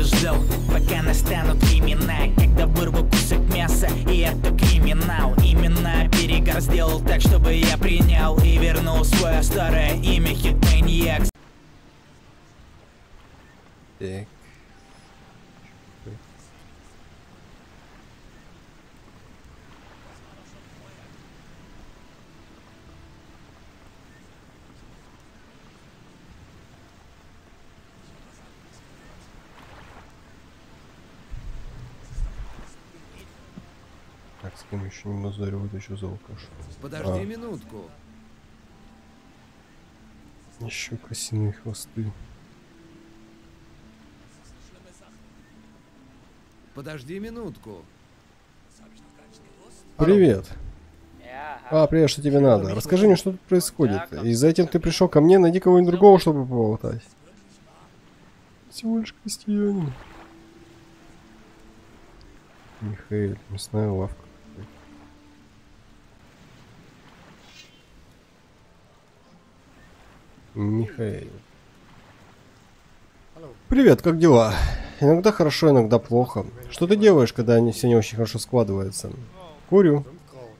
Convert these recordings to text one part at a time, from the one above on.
ты ждал, пока настанут времена Когда вырву кусок мяса, и это криминал. Именно перегар сделал так, чтобы я принял И вернул свое старое имя Хитманьяк. Так. Кем еще не базарю, это что за алкаш? Подожди А. минутку. Еще косиные хвосты. Подожди минутку. Привет. А, привет, что тебе надо? Расскажи мне, что тут происходит. И затем ты пришел ко мне, найди кого-нибудь другого, чтобы поболтать. Всего лишь крестьянин. Михаил, мясная лавка. Михаил. Привет, как дела? Иногда хорошо, иногда плохо. Что ты делаешь, когда все не очень хорошо складываются? Курю.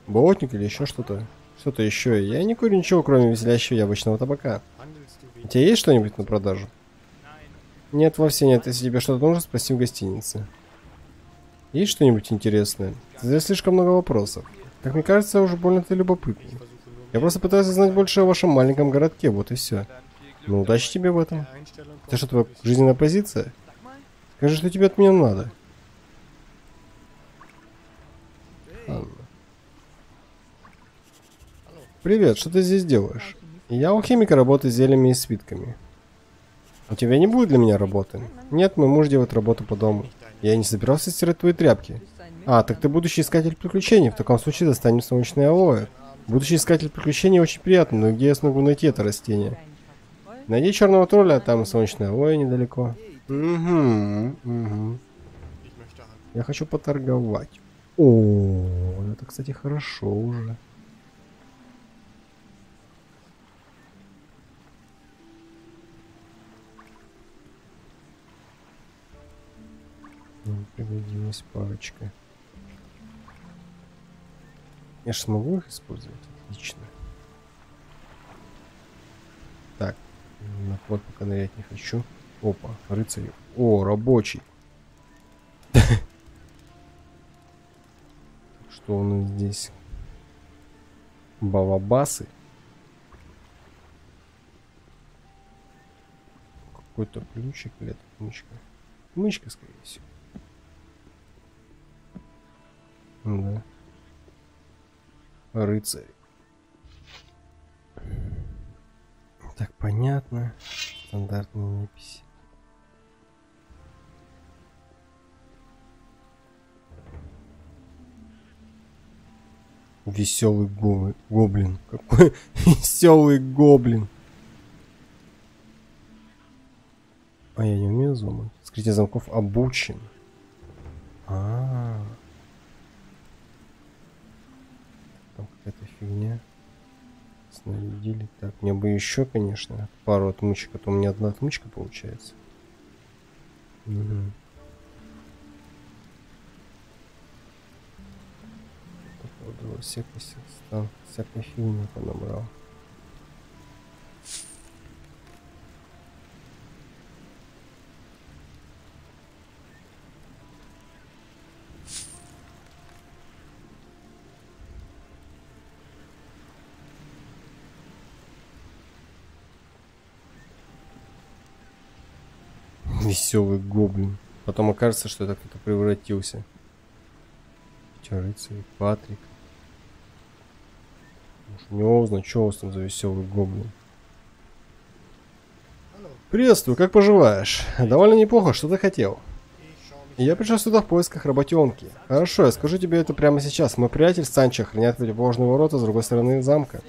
Болотник или еще что-то? Что-то еще. Я не курю ничего, кроме веселящего яблочного табака. У тебя есть что-нибудь на продажу? Нет, вовсе нет. Если тебе что-то нужно, спроси в гостинице. Есть что-нибудь интересное? Здесь слишком много вопросов. Как мне кажется, уже больно ты любопытный. Я просто пытаюсь узнать больше о вашем маленьком городке, вот и все. Ну, удачи тебе в этом. Это что, твоя жизненная позиция? Скажи, что тебе от меня надо. Привет, что ты здесь делаешь? Я у химика работаю с зельями и свитками. У тебя не будет для меня работы? Нет, мой муж делает работу по дому. Я не собирался стирать твои тряпки. А, так ты будущий искатель приключений. В таком случае достанем солнечное алоэ. Будущий искатель приключений очень приятно, но где я смогу найти это растение? Найди черного тролля, а там солнечное алоэ недалеко. Угу, угу. Я хочу поторговать. О, это, кстати, хорошо уже. Нам пригодилась парочка. Я же смогу их использовать? Отлично. Так, на ход пока нырять не хочу. Опа, рыцарь. О, рабочий. Что у нас здесь? Балабасы. Какой-то ключик или это мышка? Мышка, скорее всего. Да. Рыцарь. Так, понятно. Стандартная непись. Веселый го- гоблин. Какой веселый гоблин. А я не умею взломать. Скрытие замков обучен. А, Там какая-то фигня. Снарядили. Так, мне бы еще, конечно, пару отмычек, а то у меня одна отмычка получается. Во всякой, всякой фигни понабрал. Веселый гоблин. Потом окажется, что это кто-то превратился. Че, рыцарь, Патрик. Уж не узнать, что у вас там за веселый гоблин. Приветствую, как поживаешь? Довольно неплохо, что ты хотел? Я пришел сюда в поисках работенки. Хорошо, я скажу тебе это прямо сейчас. Мой приятель Санчо охраняет противоположные ворота с другой стороны замка.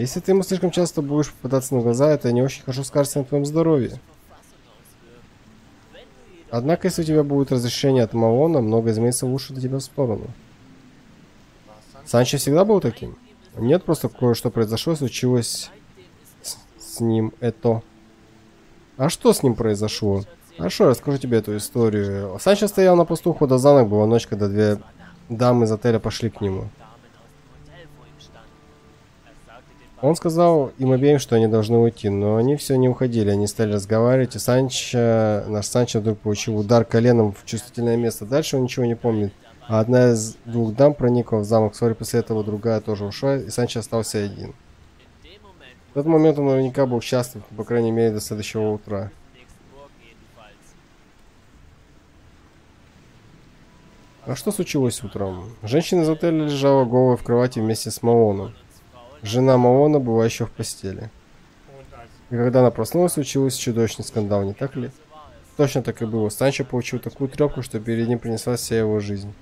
Если ты ему слишком часто будешь попадаться на глаза, это не очень хорошо скажется на твоем здоровье. Однако, если у тебя будет разрешение от Мавона, много изменится в лучшую для тебя сторону. Санчо всегда был таким? Нет, просто кое-что произошло, случилось с, с ним это. А что с ним произошло? Хорошо, я расскажу тебе эту историю. Санчо стоял на посту хода замок, была ночь, когда две дамы из отеля пошли к нему. Он сказал им обеим, что они должны уйти, но они все не уходили, они стали разговаривать, и Санчо, наш Санчо вдруг получил удар коленом в чувствительное место. Дальше он ничего не помнит. А одна из двух дам проникла в замок, вскоре после этого другая тоже ушла, и Санчо остался один. В тот момент он наверняка был счастлив, по крайней мере, до следующего утра. А что случилось утром? Женщина из отеля лежала голая в кровати вместе с Маоном. Жена Маона была еще в постели. И когда она проснулась, случился чудовищный скандал, не так ли? Точно так и было. Санчо получил такую трепку, что перед ним принеслась вся его жизнь.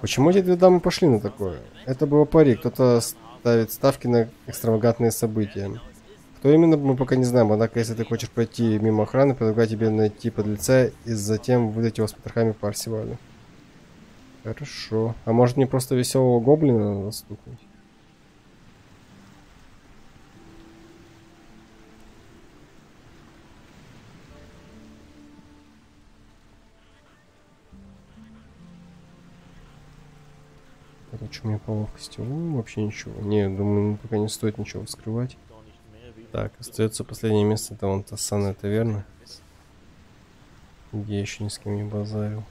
Почему эти две дамы пошли на такое? Это было пари. Кто-то ставит ставки на экстравагантные события. Кто именно, мы пока не знаем. Однако, если ты хочешь пройти мимо охраны, предлагаю тебе найти подлеца и затем выдать его с потрохами по арсеналу. Хорошо. А может мне просто веселого гоблина надо стукнуть? Короче, у меня по ловкости. О, вообще ничего. Не, думаю, пока не стоит ничего вскрывать. Так, остается последнее место. Это вон та самая таверна. Где еще ни с кем не базарил.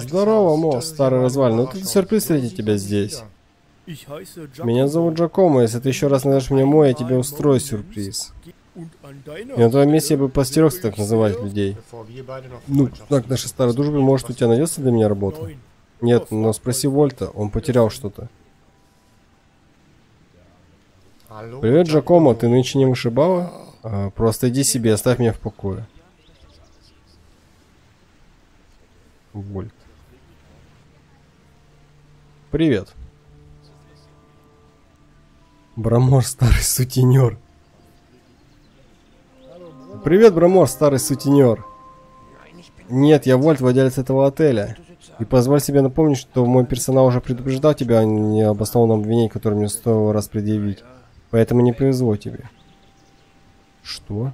Здорово, Мо, старый развалин. Ну, тут сюрприз встретить тебя здесь. Меня зовут Джакомо. Если ты еще раз найдешь мне Мо, я тебе устрою сюрприз. И на твоем месте я бы постерегся так называть людей. Ну, так, наша старая дружба, может, у тебя найдется для меня работа? Нет, но спроси Вольта, он потерял что-то. Привет, Джакомо, ты нынче не вышибала? А, просто иди себе, оставь меня в покое. Вольт. Привет. Брамор, старый сутенер. Привет, Брамор, старый сутенер. Нет, я Вольт, владелец этого отеля. И позволь себе напомнить, что мой персонал уже предупреждал тебя о необоснованном обвинении, которое мне стоило раз предъявить. Поэтому не повезло тебе. Что?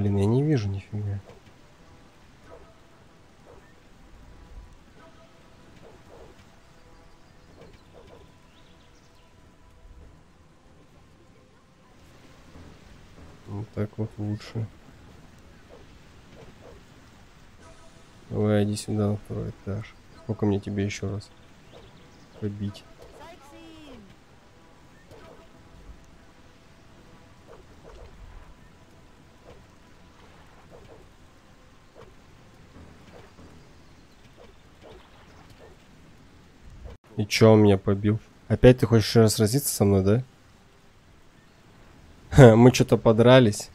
Блин, я не вижу нифига. Вот так вот лучше. Давай, иди сюда на второй этаж. Сколько мне тебе еще раз побить? Чё он меня побил? Опять ты хочешь еще раз сразиться со мной, да? Ха, мы что-то подрались.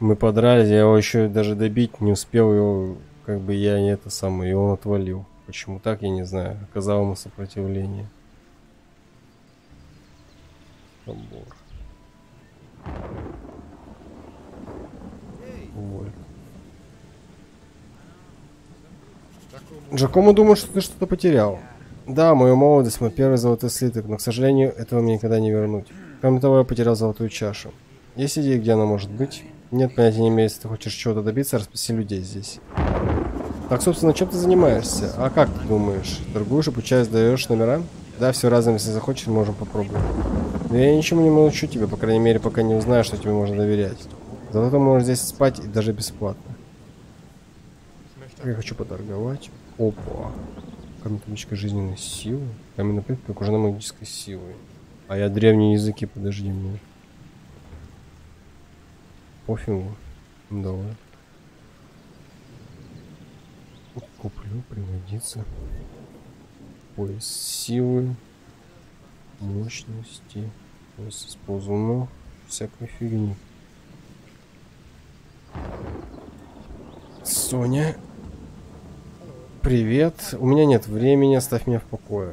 Мы подрались, я его еще даже добить не успел, его, как бы я не это самое, и он отвалил. Почему так, я не знаю. Оказал ему сопротивление. Побор. Вольт. Джакомо думает, что ты что-то потерял. Да, мою молодость, мой первый золотой слиток, но, к сожалению, этого мне никогда не вернуть. Кроме того, я потерял золотую чашу. Есть идеи, где она может быть? Нет, понятия не имею, если ты хочешь чего-то добиться, расспроси людей здесь. Так, собственно, чем ты занимаешься? А как ты думаешь? Торгуешь, обучаешь, даешь номера? Да, все разом, если захочешь, можем попробовать. Но я ничему не научу тебя, по крайней мере, пока не узнаю, что тебе можно доверять. Зато ты можешь здесь спать и даже бесплатно. Я хочу поторговать. Опа. Камень табличка жизненной силы. Каменный плит окружена магической силой. А я древние языки, подожди мне. Пофигу. Давай. Куплю, пригодится. Пояс силы. Мощности. Сейчас использую, ну, всякую фигню. Соня. Привет. У меня нет времени, оставь меня в покое.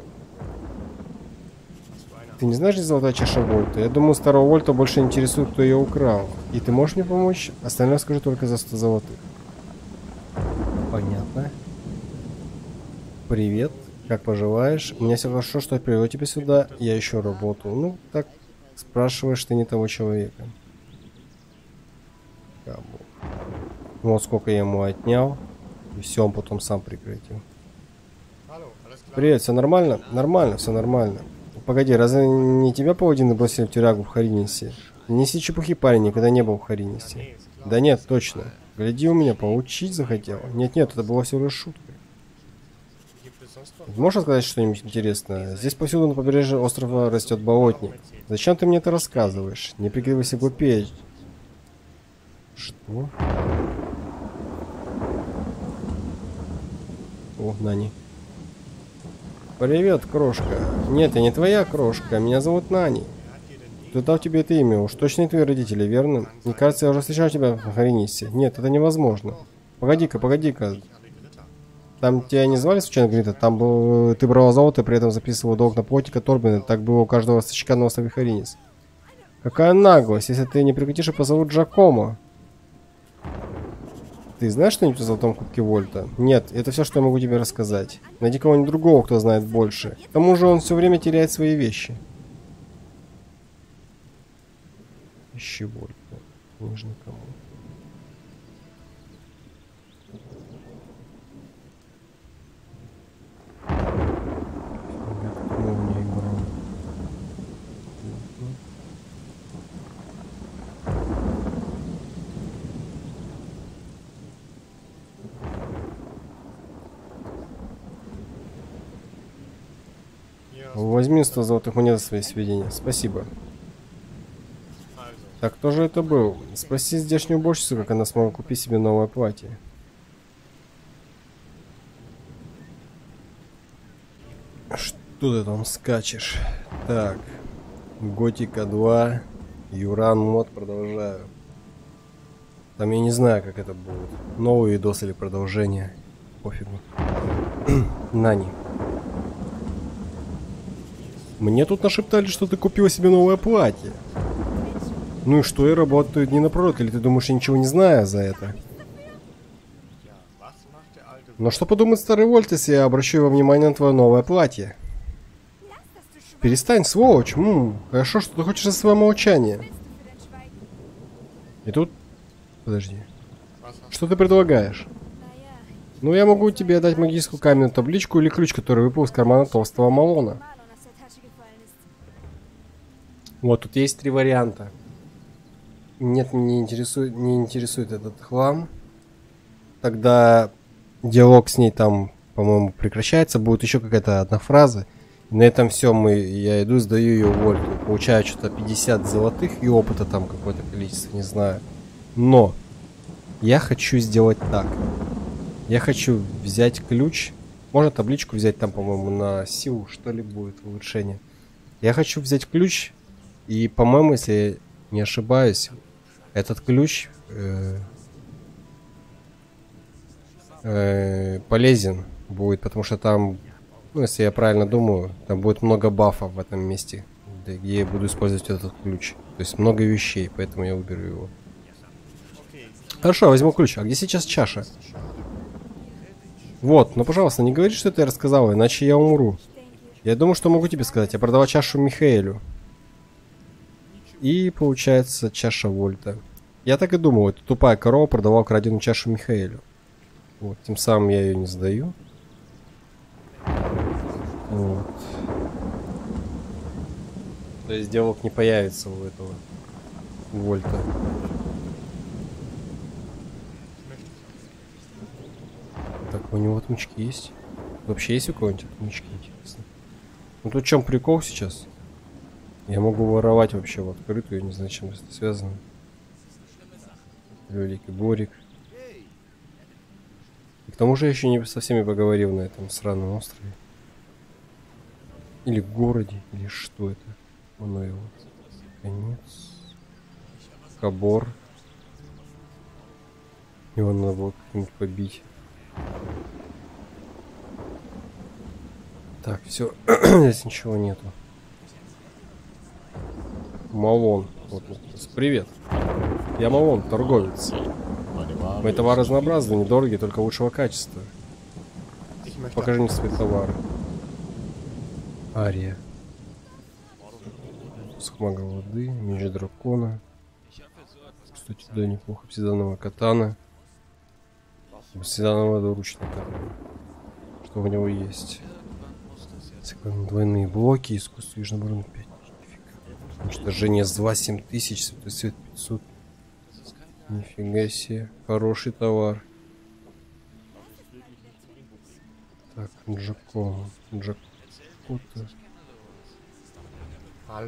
Ты не знаешь, где золотая чаша Вольта? Я думаю, старого Вольта больше интересует, кто ее украл. И ты можешь мне помочь? Остальное скажу только за 100 золотых. Понятно. Привет. Как поживаешь? Меня все хорошо, что я привел тебя сюда. Я ищу работу. Ну, так спрашиваешь ты не того человека. Вот сколько я ему отнял. И все он потом сам прекратил. Привет, все нормально? Нормально, все нормально. Погоди, разве не тебя паладины бросили в тюрягу в Харинисе? Не неси чепухи, парень, никогда не был в Харинисе. Да нет, точно. Гляди у меня, поучить захотел. Нет-нет, это была всего лишь шутка. Можешь сказать что-нибудь интересное? Здесь повсюду на побережье острова растет болотник. Зачем ты мне это рассказываешь? Не прикидывайся глупее. Что? О, Нани. Привет, крошка. Нет, я не твоя крошка, меня зовут Нани. Кто дал тебе это имя? Уж точно твои родители, верно? Мне кажется, я уже встречал тебя в Харинисе. Нет, это невозможно. Погоди-ка, погоди-ка. Там тебя не звали случайно Грита? Там был... Ты брал золото при этом записывал долг на плотника Торбина. Так было у каждого стачка на острове Харинис. Какая наглость, если ты не прекратишь, и позовут Джакомо. Ты знаешь что-нибудь о Золотом Кубке Вольта? Нет, это все, что я могу тебе рассказать. Найди кого-нибудь другого, кто знает больше. К тому же он все время теряет свои вещи. Ищи Вольта. Нужно кому. Молния Возьми 100 золотых монет за свои сведения. Спасибо. Так кто же это был? Спроси здешнюю уборщицу, как она смогла купить себе новое платье. Что ты там скачешь? Так. Готика 2. Юран мод продолжаю. Там я не знаю, как это будет. Новый видос или продолжение. Пофигу. Нани. Мне тут нашептали, что ты купила себе новое платье. Ну и что, я работаю не напротив, или ты думаешь, я ничего не знаю за это? Но что подумает старый Вольт, если я обращу его внимание на твое новое платье? Перестань, сволочь. М, хорошо, что ты хочешь за свое молчание. И тут... Подожди. Что ты предлагаешь? Ну, я могу тебе дать магическую каменную табличку или ключ, который выпал из кармана толстого Малона. Вот, тут есть три варианта. Нет, не интересует, не интересует этот хлам. Тогда диалог с ней там, по-моему, прекращается. Будет еще какая-то одна фраза. На этом все мы, я иду, сдаю ее Вольту. Получаю что-то 50 золотых и опыта там какое-то количество, не знаю. Но я хочу сделать так. Я хочу взять ключ. Можно табличку взять там, по-моему, на силу, что ли, будет улучшение. Я хочу взять ключ. И, по-моему, если не ошибаюсь, этот ключ э, э, полезен будет, потому что там, ну, если я правильно думаю, там будет много бафов в этом месте, где я буду использовать этот ключ. То есть много вещей, поэтому я выберу его. Хорошо, возьму ключ. А где сейчас чаша? Вот, ну пожалуйста, не говори, что это я рассказал, иначе я умру. Я думаю, что могу тебе сказать. Я продавал чашу Михаэлю. И получается чаша Вольта. Я так и думал, эта тупая корова продавала краденую чашу Михаэлю. Вот, тем самым я ее не сдаю. Вот. То есть диалог не появится у этого Вольта. Так, у него отмычки есть? Вообще есть у кого-нибудь отмычки, интересно? Ну тут в чем прикол сейчас? Я могу воровать вообще в открытую, я не знаю, чем это связано. Великий Борик. И к тому же я еще не со всеми поговорил на этом сраном острове. Или городе, или что это? Оно его. Конец. Кабор. Его надо было как-нибудь побить. Так, все. Здесь ничего нету. Малон. Вот, привет. Я Малон, торговец. Мои товары разнообразны, недорогие, только лучшего качества. Покажи мне свои товары. Ария. Схмага воды, меч дракона. Кстати, да, неплохо. Обсидановая катана. Обсиданового двуручника. Что в него есть? Двойные блоки, искусство Южнобурн 5. Уничтожение с 2 7000, святой свет 500. Нифига себе. Хороший товар. Так, Джакомо. Джакота.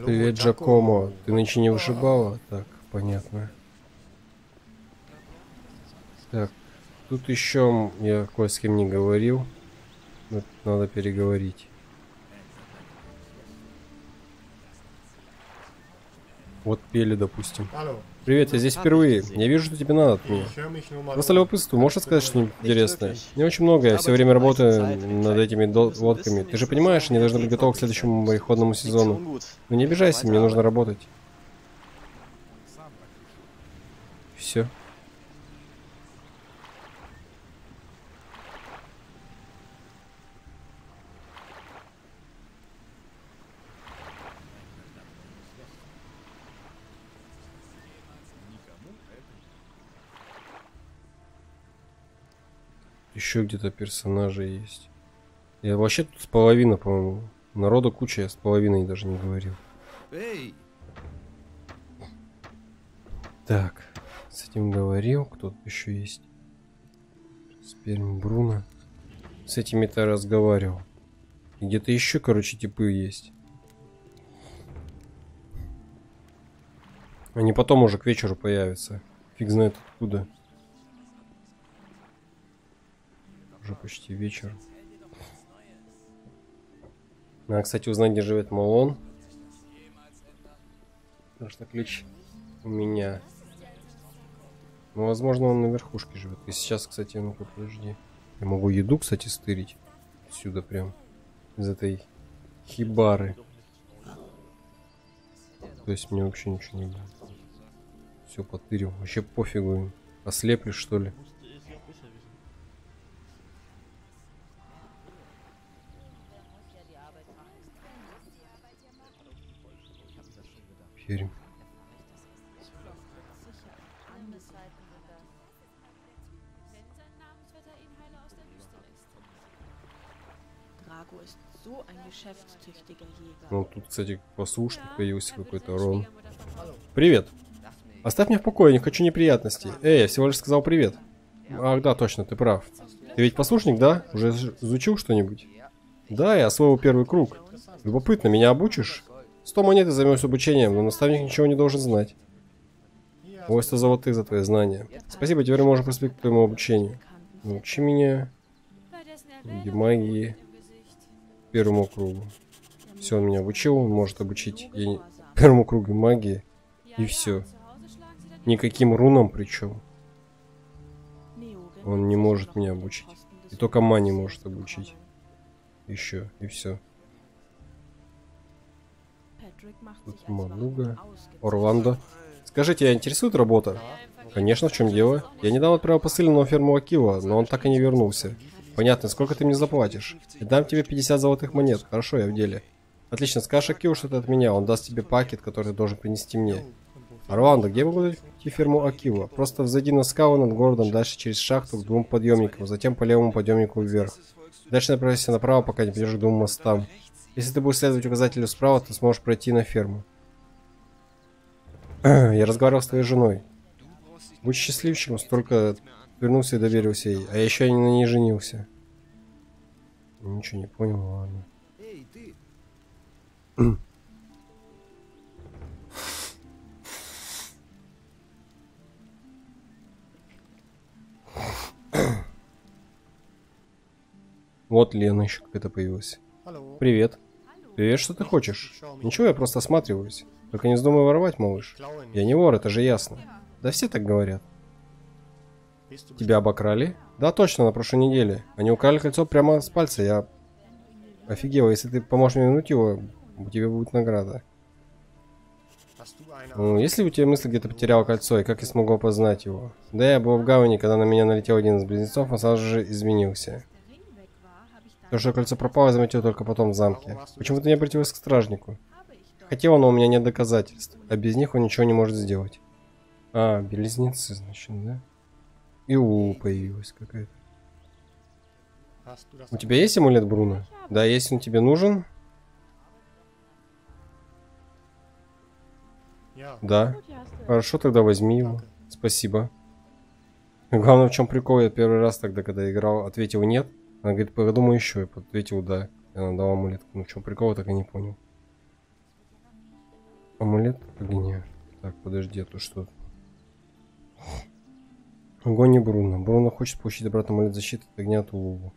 Привет, Джакомо. Ты нынче не вышибала? Так, понятно. Так, тут еще я кое с кем не говорил. Надо переговорить. Вот пели, допустим. Привет, я здесь впервые. Я вижу, что тебе надо от меня. Просто любопытство, можешь сказать что-нибудь интересное? Не очень много, я все время работаю над этими лодками. Ты же понимаешь, они должны быть готовы к следующему мореходному сезону. Ну не обижайся, мне нужно работать. Все. Еще где-то персонажи есть. Я вообще тут с половины, по-моему. Народу куча, я с половиной даже не говорил. Эй, Так, с этим говорил. Кто тут еще есть? Сперм Бруно. С этими-то разговаривал. Где-то еще, короче, типы есть. Они потом уже к вечеру появятся. Фиг знает откуда. Уже почти вечер. Надо, кстати, узнать, где живет Малон. Потому что ключ у меня. Ну, возможно, он на верхушке живет. И сейчас, кстати, ну-ка, подожди. Я могу еду, кстати, стырить. Сюда прям. Из этой хибары. То есть мне вообще ничего не будет. Все потырил. Вообще пофигу им. Ослеплю, что ли? Jäger. Ну, тут, кстати, послушник появился какой-то Рон. Привет. Оставь меня в покое, не хочу неприятностей. Эй, я всего лишь сказал привет. Ах, да, точно, ты прав. Ты ведь послушник, да? Уже изучил что-нибудь? Да, я освоил первый круг. Любопытно, меня обучишь? Сто монет и займусь обучением, но наставник ничего не должен знать. Ой, сто золотых за твои знания. Спасибо, теперь можем приступить к твоему обучению. Научи меня магии первому кругу. Все, он меня обучил, он может обучить не- первому кругу магии. И dann Никаким рунам причем. Он не может меня обучить. И только Мани может обучить. Еще, и все. Тут ausgezeichnet. Орландо. Скажите, тебя интересует работа? Конечно, в чем дело? Я недавно отправил посыльного ферму Акива, но он так и не вернулся. Понятно, сколько ты мне заплатишь? Я дам тебе 50 золотых монет. Хорошо, я в деле. Отлично, скажешь Акиву, что это от меня. Он даст тебе пакет, который ты должен принести мне. Орландо, где могу найти ферму Акива? Просто взойди на скалы над городом, дальше через шахту к двум подъемникам, затем по левому подъемнику вверх. Дальше направляйся направо, пока не придешь к двум мостам. Если ты будешь следовать указателю справа, ты сможешь пройти на ферму. Я разговаривал с твоей женой. Будь счастливчиком, столько вернулся и доверился ей. А я еще на ней женился. Ничего не понял, ладно. эй, ты. Вот Лена еще какая-то появилась. Привет. Привет, что ты хочешь? Ничего, я просто осматриваюсь. Только не вздумай воровать, малыш. Я не вор, это же ясно. Да все так говорят. Тебя обокрали? Да, точно, на прошлой неделе. Они украли кольцо прямо с пальца. Я офигел, если ты поможешь мне вернуть его, у тебя будет награда. Ну, если у тебя мысль где-то потерял кольцо, и как я смогу опознать его? Да, я был в гавани, когда на меня налетел один из близнецов, он сразу же изменился. То, что кольцо пропало, заметил только потом в замке. Почему ты не обратилась к стражнику? Хотел, но у меня нет доказательств, а без них он ничего не может сделать. А, близнецы, значит, да? И у появилась какая-то. У тебя есть амулет Бруно? Да, если он тебе нужен? Да. Хорошо, тогда возьми его. Спасибо. Главное, в чем прикол, я первый раз тогда, когда играл, ответил нет. Она говорит, подумай еще. Я ответил да. И она дала амулет. Ну, в чем прикол, так и не понял. Амулет огня. Так, подожди, а то что? Огонь и Бруно. Бруно хочет получить обратно амулет защиты от огня от Улуву.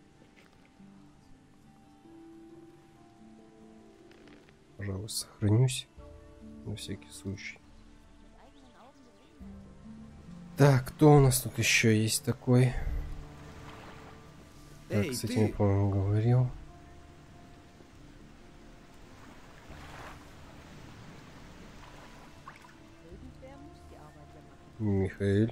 Пожалуй, сохранюсь. На всякий случай. Так, кто у нас тут еще есть такой? Так, Эй, с этим, ты! по-моему, говорил. Михаил.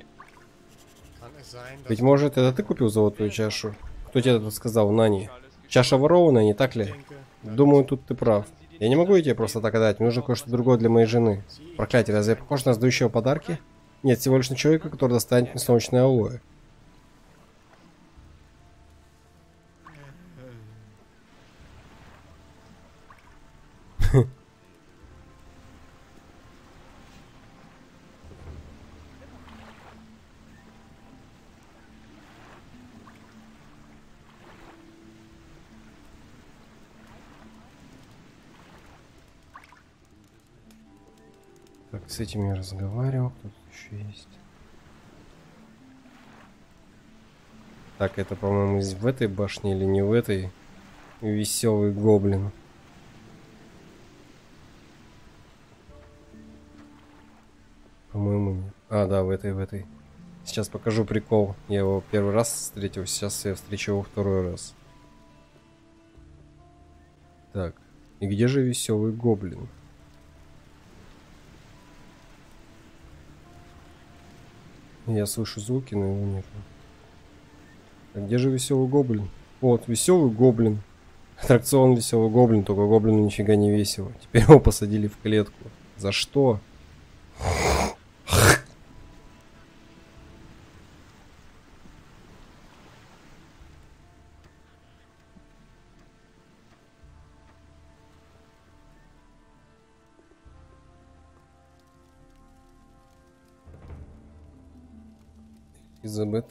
Ведь может это ты купил золотую чашу? Кто тебе это сказал, Нани? Чаша ворованная, не так ли? Думаю, тут ты прав. Я не могу ее тебе просто так отдать, мне нужно кое-что другое для моей жены. Проклятие, разве я похож на сдающего подарки? Нет, всего лишь на человека, который достанет мне солнечное алоэ. С этим я разговаривал. Тут еще есть? Так, это, по-моему, из- в этой башне или не в этой? Веселый гоблин. По-моему. А, да, в этой, в этой. Сейчас покажу прикол. Я его первый раз встретил, сейчас я встречу его второй раз. Так, и где же веселый гоблин? Я слышу звуки, но его нет. А где же веселый гоблин? Вот, веселый гоблин. Аттракцион веселый гоблин, только гоблину нифига не весело. Теперь его посадили в клетку. За что? Изабет.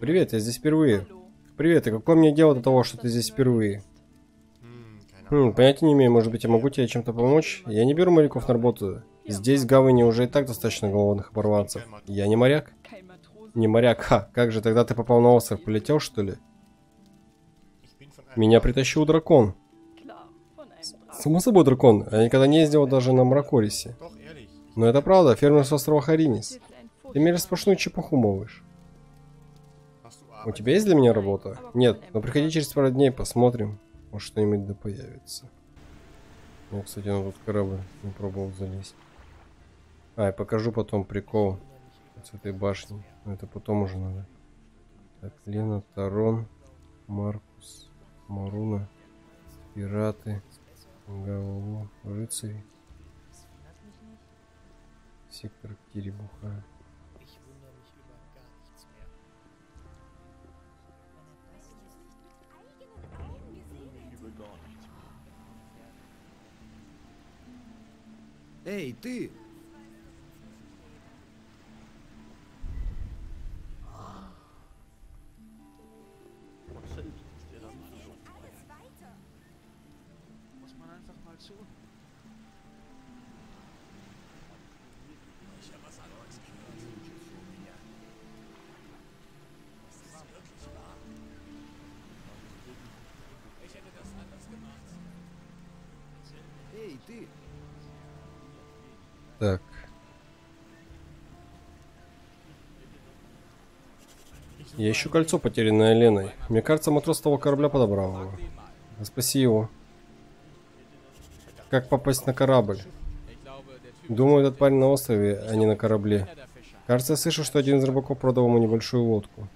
Привет, я здесь впервые. Привет, и какое мне дело до того, что ты здесь впервые? Хм, понятия не имею, может быть, я могу тебе чем-то помочь? Я не беру моряков на работу. Здесь в гавани уже и так достаточно голодных оборванцев. Я не моряк? Не моряк, ха, как же, тогда ты попал на остров, полетел что ли? Меня притащил дракон. Само собой дракон, я никогда не ездил даже на Мракорисе. Но это правда, фермер с острова Харинис. Ты мне сплошную чепуху молвишь. У тебя есть для меня работа? Нет, но приходи через пару дней, посмотрим. Может что-нибудь да появится. Ну, кстати, на тут корабль не пробовал залезть. А, я покажу потом прикол с этой башни. Но это потом уже надо. Так, Лена, Тарон, Маркус, Маруна, Пираты, Галу, Рыцари. Сектор Кирибуха. Эй, ты! Muss man einfach mal zu. Я ищу кольцо, потерянное Леной. Мне кажется, матрос того корабля подобрал его. Спаси его. Как попасть на корабль? Думаю, этот парень на острове, а не на корабле. Кажется, я слышу, что один из рыбаков продал ему небольшую лодку.